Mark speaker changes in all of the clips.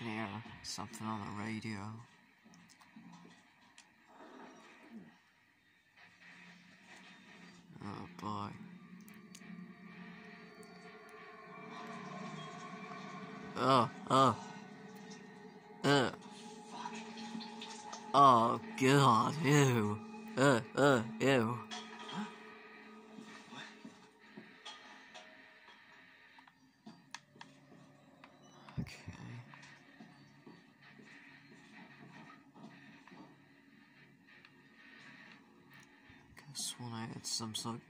Speaker 1: hear something on the radio. Oh boy. Oh, oh. Uh. Oh god, ew. Uh, uh, ew. Okay. When I had some sort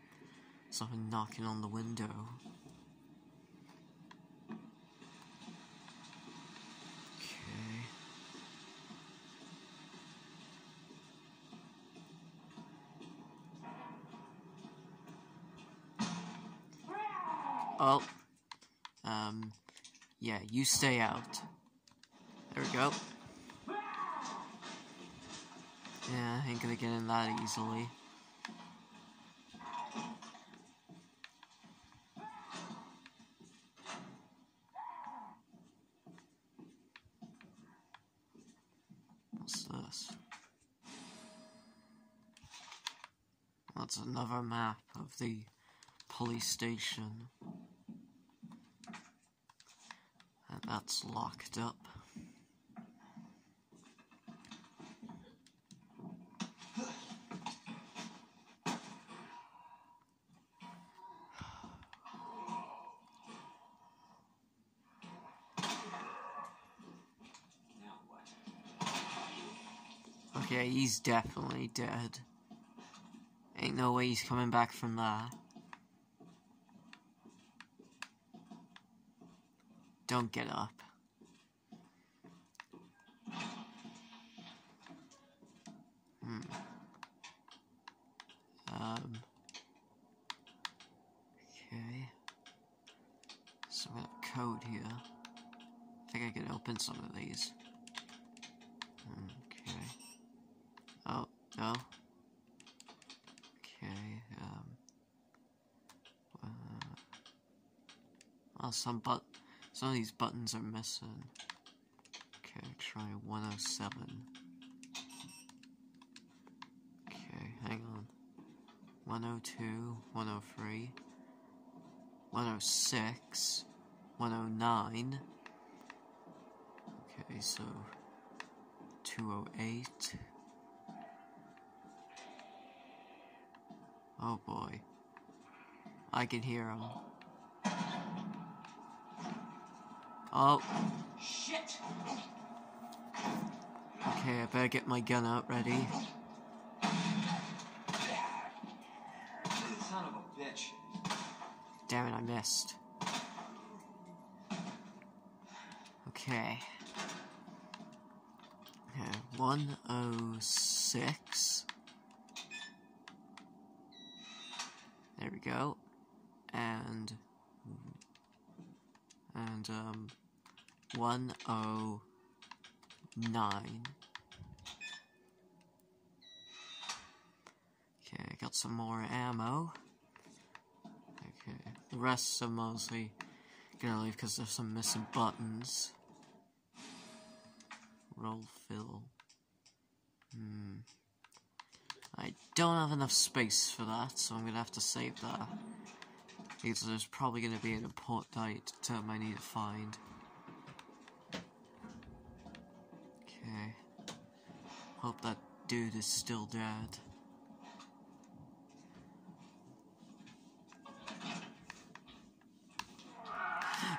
Speaker 1: something knocking on the window. Okay. Oh. Um. Yeah, you stay out. There we go. Yeah, I ain't gonna get in that easily. What's this? That's another map of the police station. And that's locked up. Okay, he's definitely dead. Ain't no way he's coming back from that. Don't get up. Hmm. Um. Okay. So we got a code here. I think I can open some of these. Okay. Oh, no. Okay, um. Uh, well, some but some of these buttons are missing. Okay, try 107. Okay, hang on. 102, 103, 106, 109. Okay, so 208. Oh boy. I can hear him. Oh,
Speaker 2: Shit!
Speaker 1: okay, I better get my gun out ready.
Speaker 2: Son of a bitch.
Speaker 1: Damn it, I missed. Okay. Okay, 106. There we go. And. And, um. 109. Okay, I got some more ammo. Okay, the rest are mostly gonna leave because there's some missing buttons. Roll fill. Hmm. I don't have enough space for that, so I'm gonna have to save that. Because there's probably gonna be an important item I need to find. Okay. Hope that dude is still dead.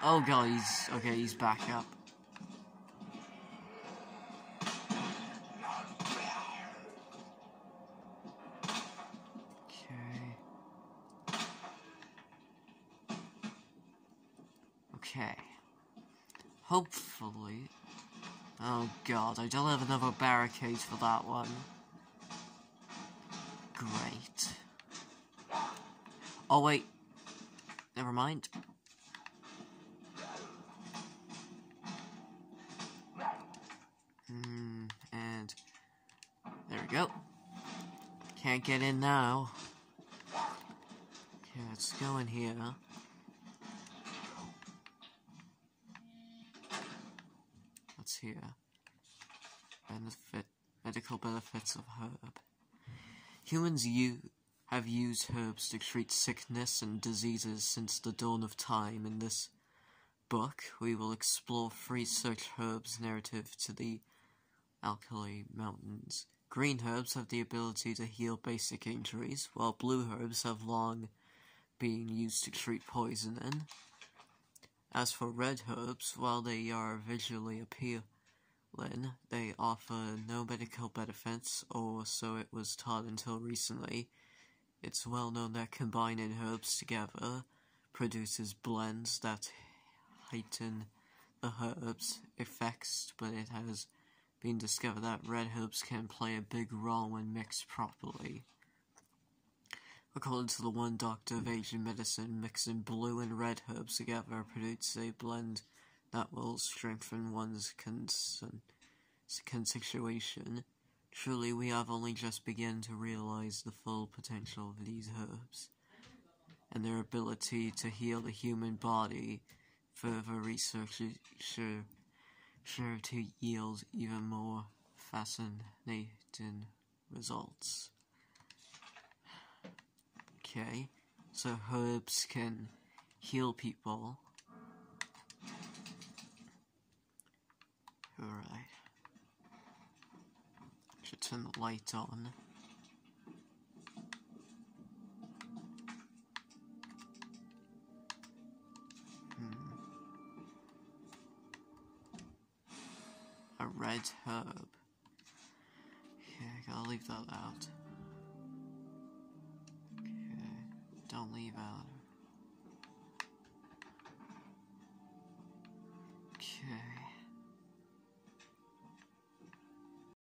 Speaker 1: Oh god, he's okay, he's back up. Okay. Hopefully. Oh god, I don't have another barricade for that one. Great. Oh wait. Never mind. Hmm, and there we go. Can't get in now. Okay, let's go in here. Here. Benefit medical benefits of herb. Humans u- have used herbs to treat sickness and diseases since the dawn of time. In this book, we will explore free search herbs narrative to the Arklay Mountains. Green herbs have the ability to heal basic injuries, while blue herbs have long been used to treat poisoning. As for red herbs, while they are visually appealing, they offer no medical benefits, or so it was taught until recently. It's well known that combining herbs together produces blends that heighten the herbs' effects, but it has been discovered that red herbs can play a big role when mixed properly. According to the one doctor of Asian medicine, mixing blue and red herbs together produces a blend that will strengthen one's constitution. Truly, we have only just begun to realize the full potential of these herbs and their ability to heal the human body. Further research is sure, sure to yield even more fascinating results. Okay, so herbs can heal people. Alright. Should turn the light on. Hmm. A red herb. Okay, gotta leave that out. Don't leave out.